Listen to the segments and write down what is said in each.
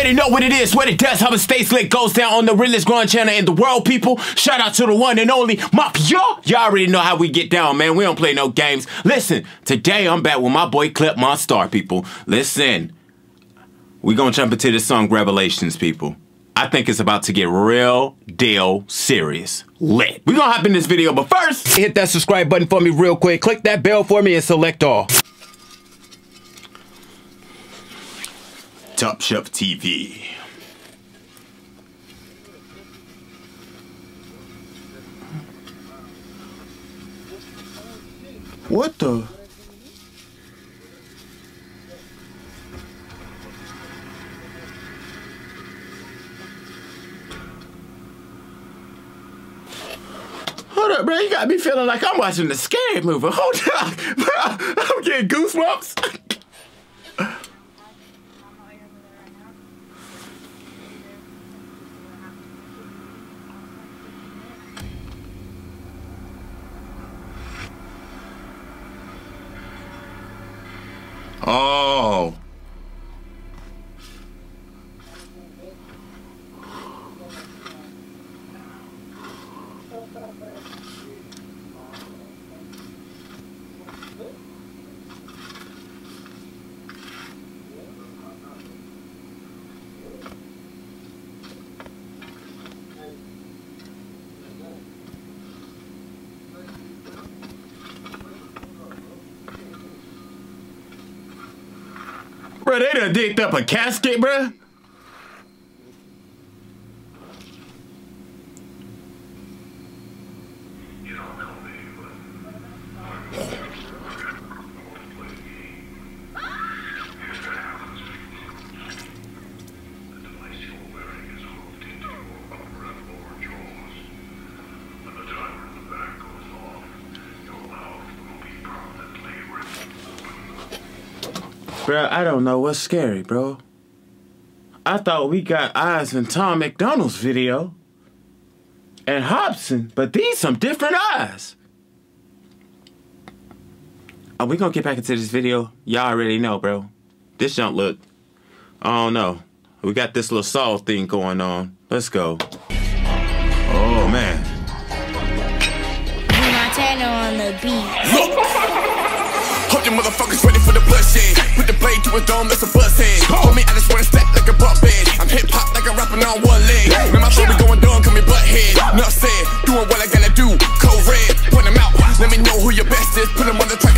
already know what it is, what it does, how it stays lit, goes down on the realest grind channel in the world, people. Shout out to the one and only Mafia. Y'all already know how we get down, man. We don't play no games. Listen, today I'm back with my boy Clip Monstar, people. Listen, we gonna jump into this song Revelations, people. I think it's about to get real deal serious. Lit. We gonna hop in this video, but first, hit that subscribe button for me real quick. Click that bell for me and select all. Top Chef TV. What the? Hold up, bro. You got me feeling like I'm watching the scary movie. Hold up. Bro, I'm getting goosebumps. Oh. Bro, they done digged up a casket, bro. Bro, I don't know what's scary, bro. I thought we got eyes in Tom MacDonald's video and Hopsin, but these some different eyes. Are we gonna get back into this video? Y'all already know, bro. This don't look. I don't know. We got this little Saw thing going on. Let's go. Oh man. Montana on the. Motherfuckers ready for the bloodshed. Put the blade to his dome, that's a bust head. me, I just wanna stack like a butt bed. I'm hip hop like I'm rapping on one leg. Man, my phone be going dumb, call me butt head. Nuff said, doing what I gotta do. Code red, point them out. Let me know who your best is. Put them on the track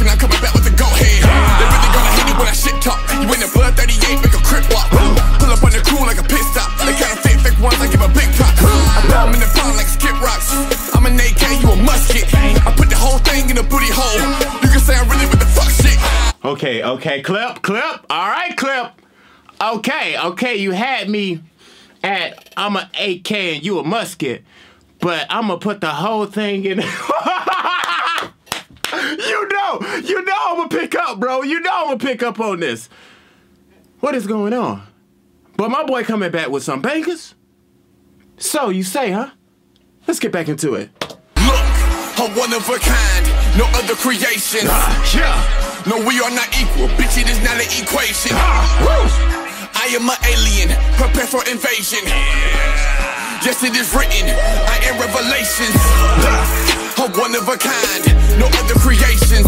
Okay, okay, clip, clip. All right, clip. Okay, okay, you had me at I'm a AK and you a musket, but I'm gonna put the whole thing in. you know, you know I'm gonna pick up, bro. You know I'm gonna pick up on this. What is going on? But my boy coming back with some bangers. So you say, huh? Let's get back into it. Look, I'm one of a kind, no other creation. Yeah. No, we are not equal, bitch, it is not an equation. I am an alien, prepare for invasion. Yes, it is written, I am revelations. I'm one of a kind, no other creations.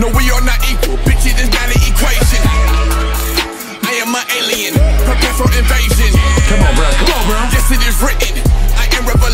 No, we are not equal, bitch, it is not an equation. I am an alien, prepare for invasion. Come on, bro. Come on, bro. Yes, it is written, I am revelations.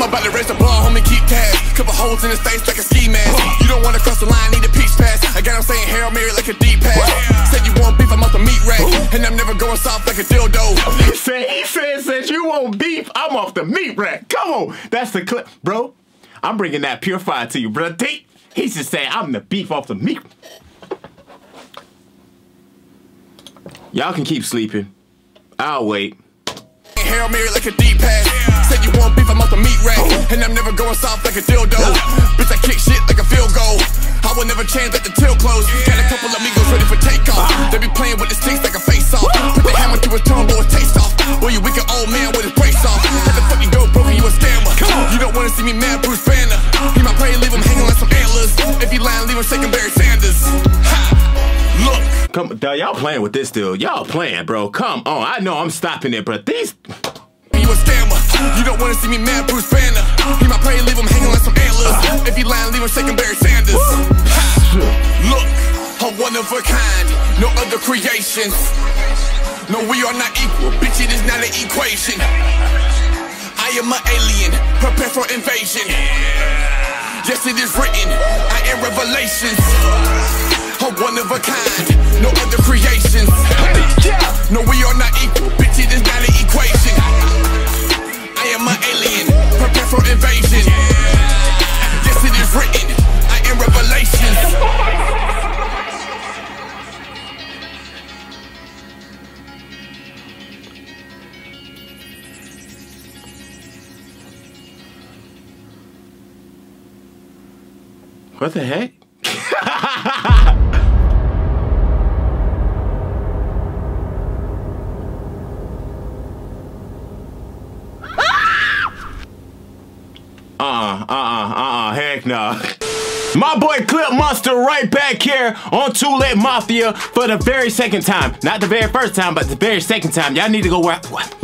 I'm about to raise the bar, homie, keep tabs. Couple holes in his face like a ski mask. You don't wanna cross the line, need a peach pass. I got him saying Hail Mary like a deep pass. Said you want beef, I'm off the meat rack. And I'm never going soft like a dildo. He said, he said, since you want beef, I'm off the meat rack. Come on. That's the clip. Bro, I'm bringing that pure fire to you, bro. He, he just saying I'm the beef off the meat. Y'all can keep sleeping. I'll wait. Hail Mary like a deep pass. Like a dildo. Bitch, I kick shit like a field goal. I will never change like the till close. Got a couple of amigos ready for takeoff. They be playing with the sticks like a face off. Put the hammer through his tongue, boy, taste off. brakes off. Had to fucking go broke, you a scammer. You don't wanna see me mad, Bruce Banner. He might pray, leave him hanging like some antlers. If he lying, leave him shaking Barry Sanders. Look. Come, y'all playing with this dude. Y'all playing, bro. Come on. I know I'm stopping it, but these. You a scammer. You don't wanna see me mad, Bruce Banner. He might pray, leave him hanging like some antlers. If he lying, leave him shaking Barry Sanders. Look, I'm one of a kind, no other creations. No, we are not equal, bitch, it is not an equation. I am an alien, prepare for invasion. Yes, it is written, I am revelations. I'm one of a kind, no other creations. No, we are not What the heck? Uh-uh, uh-uh, uh-uh, heck nah. My boy Clip Monstar right back here on Too Lit Mafia for the very second time. Not the very first time, but the very second time. Y'all need to go watch. What?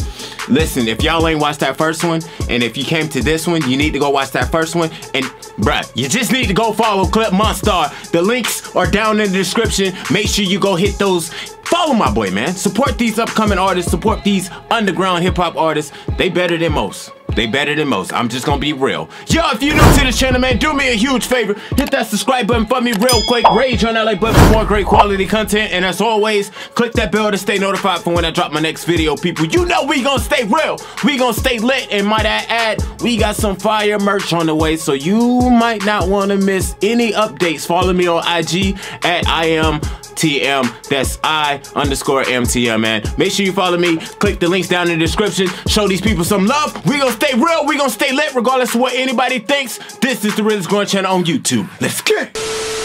Listen, if y'all ain't watched that first one, and if you came to this one, you need to go watch that first one. And bruh, you just need to go follow Clip Monstar. The links are down in the description. Make sure you go hit those. Follow my boy, man. Support these upcoming artists. Support these underground hip hop artists. They better than most. They better than most. I'm just gonna be real. Yo, if you're new to this channel, man, do me a huge favor. Hit that subscribe button for me real quick. Rage on that like button for more great quality content. And as always, click that bell to stay notified for when I drop my next video, people. You know we gonna stay real. We gonna stay lit. And might I add, we got some fire merch on the way. So you might not wanna miss any updates. Follow me on IG at I am TM. That's I underscore MTM, man. Make sure you follow me. Click the links down in the description. Show these people some love. We gonna stay real. We gonna stay lit regardless of what anybody thinks. This is the Realest Growing Channel on YouTube. Let's get it.